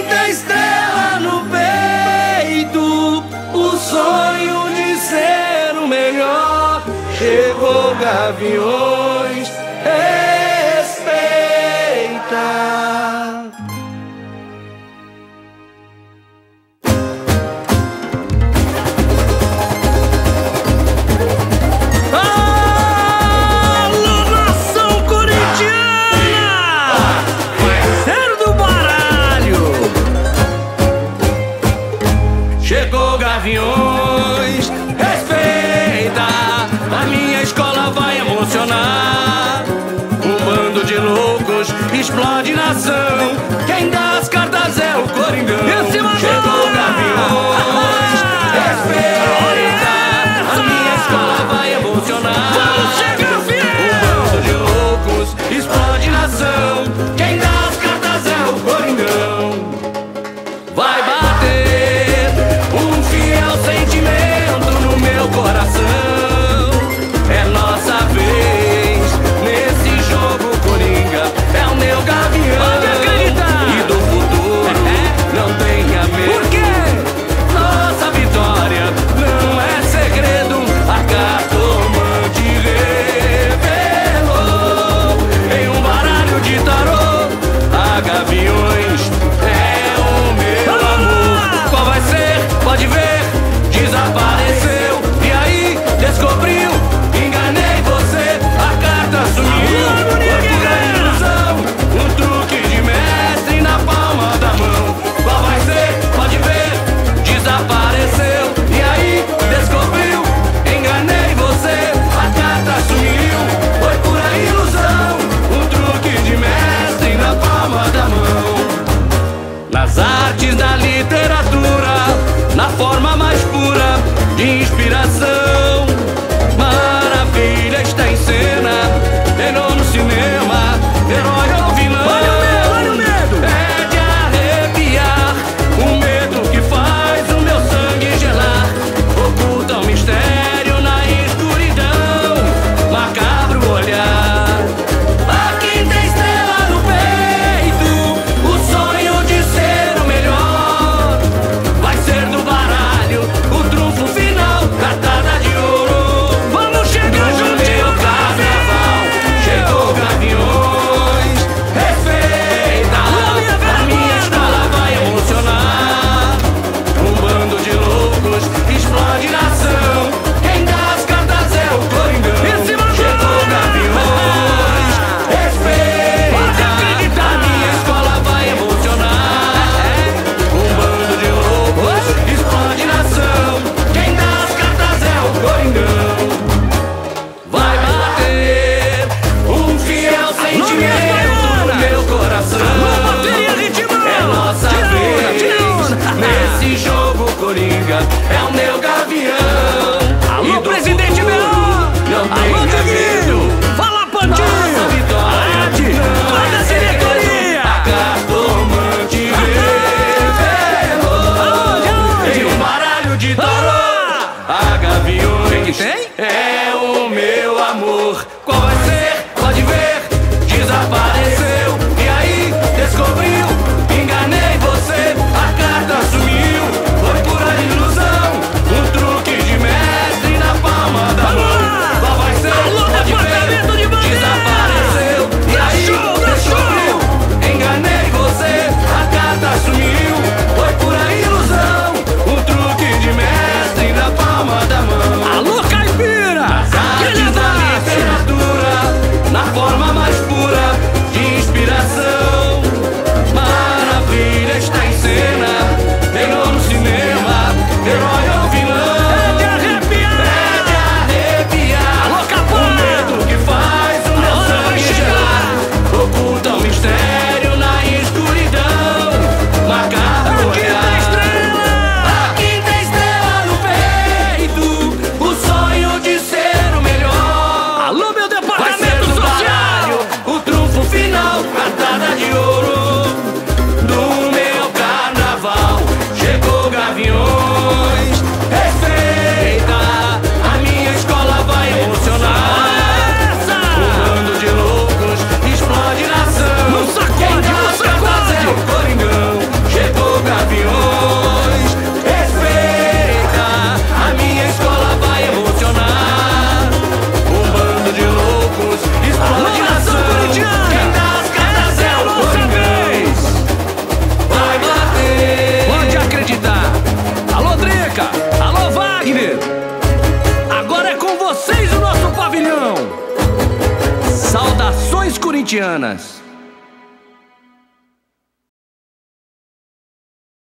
muita estrela no peito, o sonho de ser o melhor. Chegou gaviões, respeitar. apaixonado. Um bando de loucos explode nação. Quem dá as cartas é o Coringão. Esse é maluco! é o meu gavião. Alô, e presidente Melão! Alô, Divino! Fala, Pandinho! Arte! Toda a é diretoria! Catomante ferrou Tem um baralho de tarô A gaviões é o meu amor Qual corintianas.